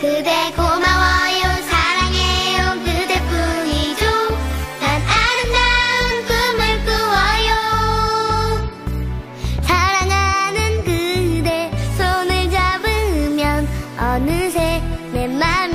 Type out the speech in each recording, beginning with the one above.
그대 고마워요 사랑해요 그대뿐이죠. 난 아름다운 꿈을 꾸어요. 사랑하는 그대 손을 잡으면 어느새 내 맘이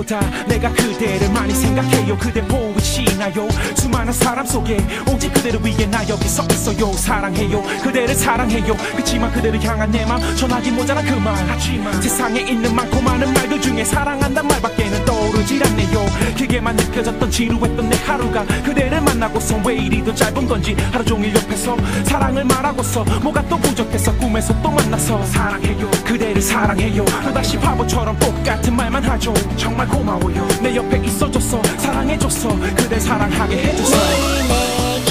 보다 내가 그대를 많이 생각해요. 그대 보이시나요? 수많은 사람 속에 오직 그대를 위해 나 여기 서 있어요. 사랑해요. 그대를 사랑해요. 그치만 그대를 향한 내 맘 전하기 모자란 그말. 하지만 세상에 있는 많고 많은 말들 중에 사랑한단 말밖에는 떠 오르질 않네요. 그게만 느껴졌던 지루했던 내 하루가 그대를 만나고서 왜 이리 더 짧은 건지 하루 종일 옆에서 사랑을 말하고서 뭐가 또 부족해서 꿈에서 또 만나서 사랑해요. 그대를 사랑해요. 또다시 바보처럼 똑같은 말만 하죠. 정말 고마워요. 내 옆에 있어줘서 사랑해줘서 그대 사랑하게 해줘서. 내